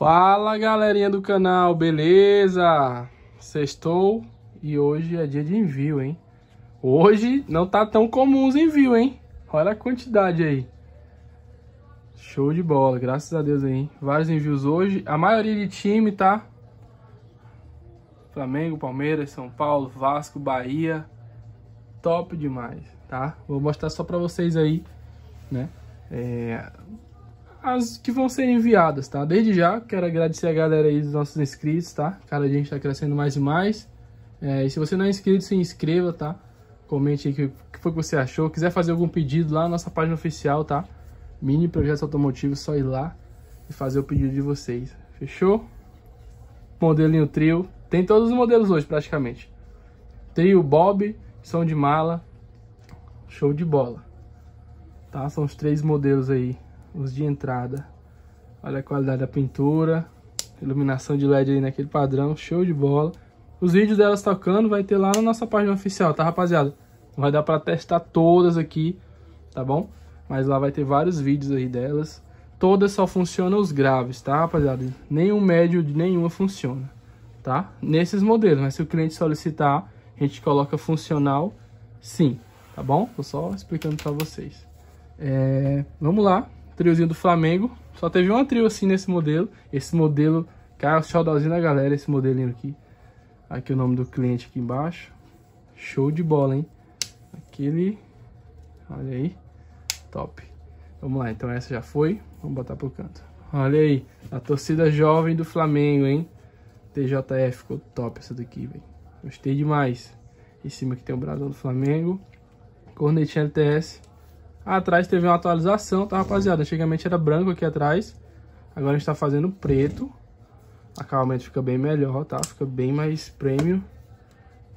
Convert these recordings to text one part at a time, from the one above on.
Fala galerinha do canal, beleza? Sextou e hoje é dia de envio, hein? Hoje não tá tão comum os envios, hein? Olha a quantidade aí. Show de bola, graças a Deus aí. Hein? Vários envios hoje, a maioria de time, tá? Flamengo, Palmeiras, São Paulo, Vasco, Bahia. Top demais, tá? Vou mostrar só pra vocês aí, né? É, as que vão ser enviadas, tá? Desde já, quero agradecer a galera aí dos nossos inscritos, tá? Cada dia a gente tá crescendo mais e mais. É, e se você não é inscrito, se inscreva, tá? Comente aí o que, que foi que você achou. Quiser fazer algum pedido lá na nossa página oficial, tá? Mini Projetos Automotivos, só ir lá e fazer o pedido de vocês. Fechou? Modelinho trio. Tem todos os modelos hoje, praticamente. Trio Bob, som de mala. Show de bola. Tá? São os três modelos aí os de entrada. Olha a qualidade da pintura, iluminação de LED aí naquele padrão, show de bola. Os vídeos delas tocando vai ter lá na nossa página oficial, tá rapaziada? Não vai dar pra testar todas aqui, tá bom? Mas lá vai ter vários vídeos aí delas. Todas só funcionam os graves, tá rapaziada? Nenhum médio de nenhuma funciona, tá? Nesses modelos, mas se o cliente solicitar, a gente coloca funcional sim, tá bom? Tô só explicando pra vocês. É, vamos lá, triozinho do Flamengo. Só teve uma trio assim nesse modelo. Esse modelo, cara, showdownzinho da galera, esse modelinho aqui. Aqui o nome do cliente aqui embaixo. Show de bola, hein? Aquele, olha aí, top. Vamos lá, então essa já foi. Vamos botar pro canto. Olha aí, a torcida jovem do Flamengo, hein? TJF ficou top essa daqui, velho. Gostei demais. Em cima aqui tem o brasão do Flamengo. Cornetinha LTS. Atrás teve uma atualização, tá, rapaziada? Antigamente era branco aqui atrás. Agora a gente tá fazendo preto. Acabamento fica bem melhor, tá? Fica bem mais premium.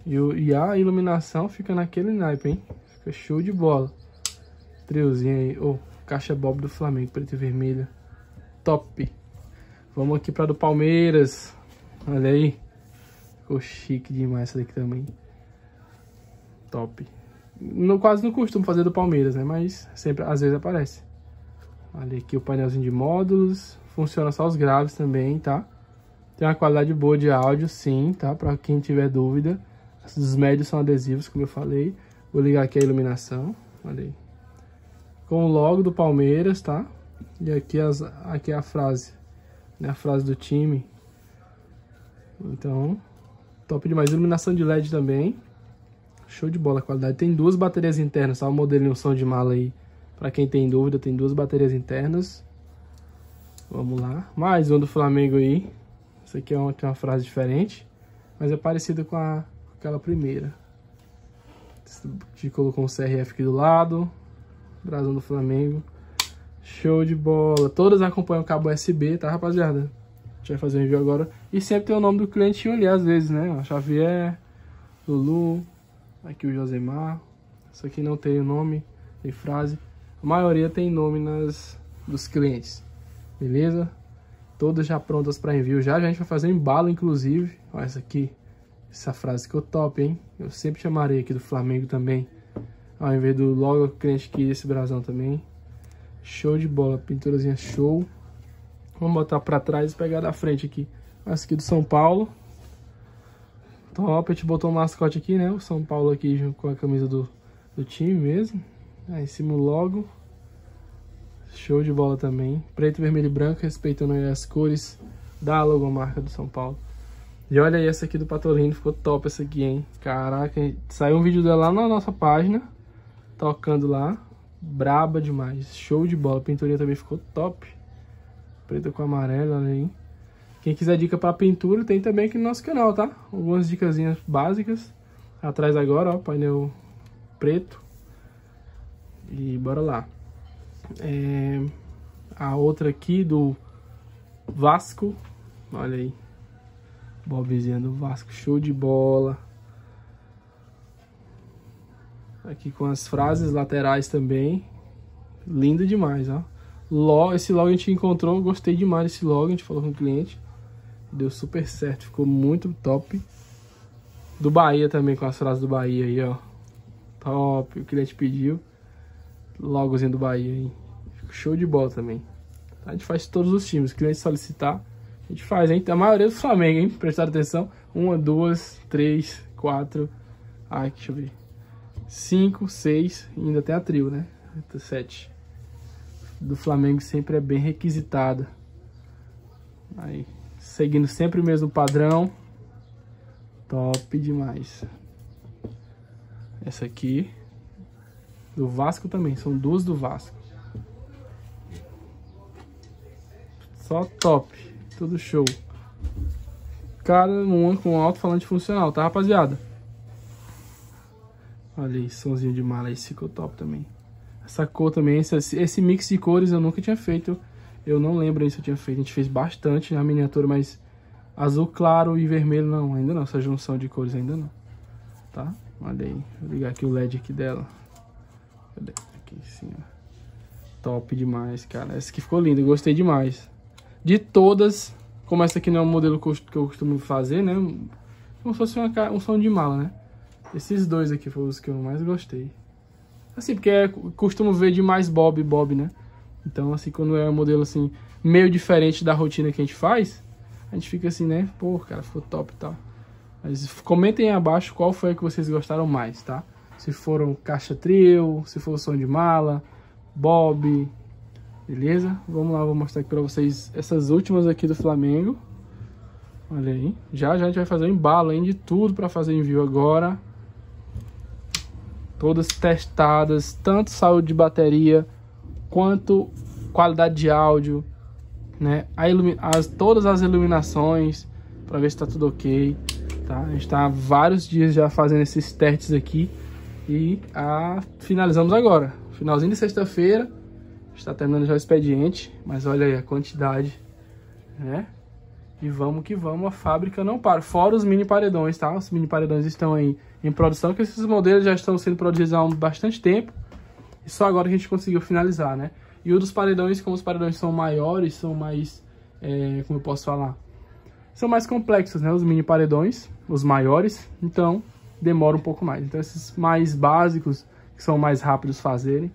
E, o, e a iluminação fica naquele naipe, hein? Fica show de bola. Triozinho aí. Oh, caixa Bob do Flamengo, preto e vermelho. Top. Vamos aqui pra do Palmeiras. Olha aí. Ficou chique demais essa daqui também. Top. No, quase não costumo fazer do Palmeiras, né? Mas sempre, às vezes aparece. Olha aqui o painelzinho de módulos. Funciona só os graves também, tá? Tem uma qualidade boa de áudio, sim, tá? Pra quem tiver dúvida. Os médios são adesivos, como eu falei. Vou ligar aqui a iluminação. Olha aí. Com o logo do Palmeiras, tá? E aqui, as, aqui a frase. Né? A frase do time. Então, top demais. Iluminação de LED também. Show de bola a qualidade. Tem duas baterias internas, só o modelinho som de mala aí. Pra quem tem dúvida, tem duas baterias internas. Vamos lá. Mais um do Flamengo aí. Essa aqui é uma, tem uma frase diferente. Mas é parecida com, a, com aquela primeira. Gente colocou um CRF aqui do lado. Brasão do Flamengo. Show de bola. Todas acompanham cabo USB, tá, rapaziada? A gente vai fazer um envio agora. E sempre tem o nome do cliente ali, às vezes, né? Xavier, Lulu, Aqui o Josemar. Isso aqui não tem nome, tem frase. A maioria tem nome nas dos clientes. Beleza? Todas já prontas para envio. Já, já a gente vai fazer um embalo, inclusive. Olha essa aqui. Essa frase ficou top, hein? Eu sempre chamarei aqui do Flamengo também. Ao invés do logo cliente que esse brasão também. Show de bola. Pinturazinha show. Vamos botar para trás e pegar da frente aqui. Essa aqui do São Paulo. Top, a gente botou um mascote aqui, né? O São Paulo aqui junto com a camisa do, do time mesmo. Aí em cima logo. Show de bola também. Preto, vermelho e branco, respeitando as cores da logomarca do São Paulo. E olha aí essa aqui do Patolino, ficou top essa aqui, hein? Caraca, saiu um vídeo dela lá na nossa página, tocando lá. Braba demais, show de bola. A pinturinha também ficou top. Preto com amarelo, olha aí. Quem quiser dica para pintura, tem também aqui no nosso canal, tá? Algumas dicasinhas básicas. Atrás agora, ó, painel preto. E bora lá. É, a outra aqui do Vasco. Olha aí. Bobzinha do Vasco, show de bola. Aqui com as frases laterais também. Lindo demais, ó. esse logo a gente encontrou, gostei demais desse logo, a gente falou com o cliente. Deu super certo, ficou muito top. Do Bahia também, com as frases do Bahia aí, ó. Top, o cliente pediu. Logozinho do Bahia aí. Show de bola também. A gente faz todos os times. O cliente solicitar, A gente faz, hein? A maioria do Flamengo, hein? Prestar atenção. Uma, duas, três, quatro. Ai, deixa eu ver. Cinco, seis. Ainda tem a trio, né? Sete. Do Flamengo sempre é bem requisitada. Aí, seguindo sempre o mesmo padrão. Top demais. Essa aqui. Do Vasco também. São duas do Vasco. Só top. Tudo show. Cada uma com alto-falante funcional, tá, rapaziada? Olha aí, somzinho de mala. Esse ficou top também. Essa cor também, esse, esse mix de cores eu nunca tinha feito. Eu não lembro se eu tinha feito. A gente fez bastante na miniatura, mas azul claro e vermelho não. Ainda não, essa junção de cores ainda não. Tá? Olha aí. Vou ligar aqui o LED aqui dela. Cadê? Aqui sim, ó. Top demais, cara. Essa aqui ficou linda, gostei demais. De todas, como essa aqui não é o modelo que eu costumo fazer, né? Como se fosse uma, um som de mala, né? Esses dois aqui foram os que eu mais gostei. Assim, porque é, costumo ver demais Bob Bob, né? Então, assim, quando é um modelo, assim, meio diferente da rotina que a gente faz, a gente fica assim, né? Pô, cara, ficou top e tal. Mas comentem abaixo qual foi a que vocês gostaram mais, tá? Se foram caixa trio, se for som de mala, Bob, beleza? Vamos lá, vou mostrar aqui pra vocês essas últimas aqui do Flamengo. Olha aí. Já já a gente vai fazer um embalo hein, de tudo pra fazer envio agora todas testadas, tanto saúde de bateria quanto qualidade de áudio, né? As, todas as iluminações para ver se está tudo ok, tá? A gente está vários dias já fazendo esses testes aqui e a, finalizamos agora, finalzinho de sexta-feira, está terminando já o expediente, mas olha aí a quantidade, né? E vamos que vamos, a fábrica não para. Fora os mini paredões, tá? Os mini paredões estão aí em produção, que esses modelos já estão sendo produzidos há bastante tempo. E só agora que a gente conseguiu finalizar, né? E o dos paredões, como os paredões são maiores, são mais... É, como eu posso falar? São mais complexos, né? Os mini paredões, os maiores. Então, demora um pouco mais. Então, esses mais básicos, que são mais rápidos fazerem,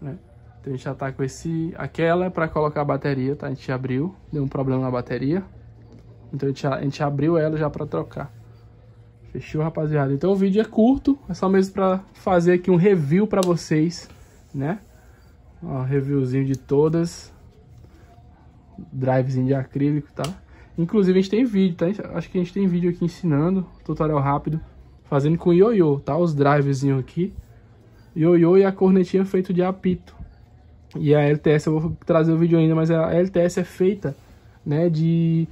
né? Então, a gente já tá com esse... Aquela é para colocar a bateria, tá? A gente abriu, deu um problema na bateria. Então a gente, a gente abriu ela já para trocar. Fechou, rapaziada? Então o vídeo é curto, é só mesmo para fazer aqui um review para vocês, né? Ó, reviewzinho de todas. Drivezinho de acrílico, tá? Inclusive a gente tem vídeo, tá? Acho que a gente tem vídeo aqui ensinando, tutorial rápido, fazendo com ioiô, tá? Os drivezinhos aqui. Ioiô e a cornetinha feito de apito. E a LTS, eu vou trazer o vídeo ainda, mas a LTS é feita, né, de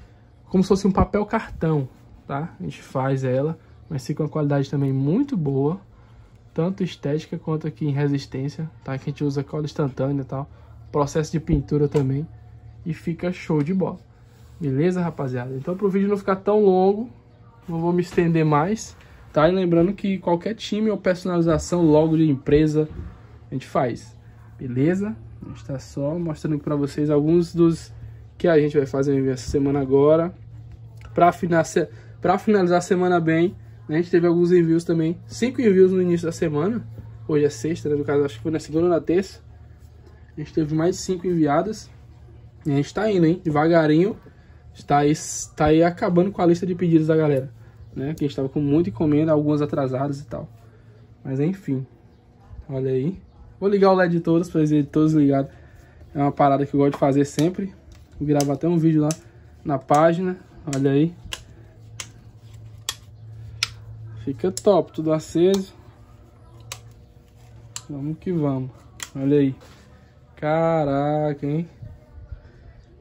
como se fosse um papel cartão, tá? A gente faz ela, mas fica uma qualidade também muito boa, tanto estética quanto aqui em resistência, tá? Que a gente usa cola instantânea e tal, processo de pintura também, e fica show de bola. Beleza, rapaziada? Então, para o vídeo não ficar tão longo, não vou me estender mais, tá? E lembrando que qualquer time ou personalização, logo de empresa, a gente faz, beleza? A gente tá só mostrando para vocês alguns dos que a gente vai fazer essa semana agora. Para finalizar, finalizar a semana bem, a gente teve alguns envios também. Cinco envios no início da semana. Hoje é sexta, né, no caso acho que foi na segunda ou na terça. A gente teve mais cinco enviadas. E a gente tá indo, hein? Devagarinho. Está aí, está aí acabando com a lista de pedidos da galera. Né? Que a gente tava com muita encomenda, algumas atrasadas e tal. Mas enfim. Olha aí. Vou ligar o LED de todos para ver todos ligados. É uma parada que eu gosto de fazer sempre. Vou gravar até um vídeo lá na página. Olha aí. Fica top, tudo aceso. Vamos que vamos. Olha aí. Caraca, hein?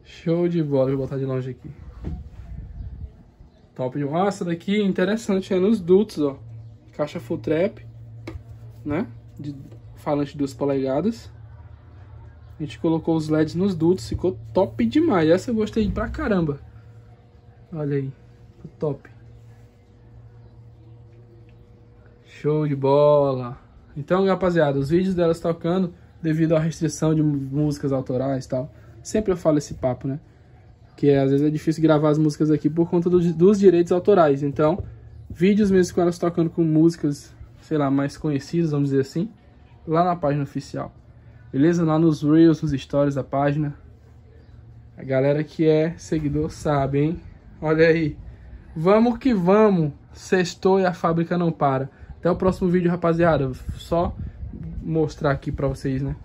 Show de bola. Vou botar de longe aqui. Top de Nossa, daqui interessante. É nos dutos, ó. Caixa full trap. Né? De falante de 2 polegadas. A gente colocou os LEDs nos dutos, ficou top demais. Essa eu gostei pra caramba. Olha aí, top. Show de bola. Então, rapaziada, os vídeos delas tocando devido à restrição de músicas autorais e tal. Sempre eu falo esse papo, né? Que é, às vezes é difícil gravar as músicas aqui por conta do, dos direitos autorais. Então, vídeos mesmo com elas tocando com músicas, sei lá, mais conhecidas, vamos dizer assim, lá na página oficial. Beleza? Lá nos Reels, nos Stories da página. A galera que é seguidor sabe, hein? Olha aí. Vamos que vamos. Sextou e a fábrica não para. Até o próximo vídeo, rapaziada. Só mostrar aqui pra vocês, né?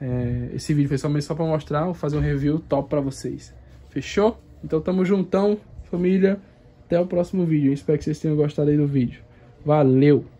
É, esse vídeo foi somente só pra mostrar. Vou fazer um review top pra vocês. Fechou? Então tamo juntão, família. Até o próximo vídeo. Espero que vocês tenham gostado aí do vídeo. Valeu!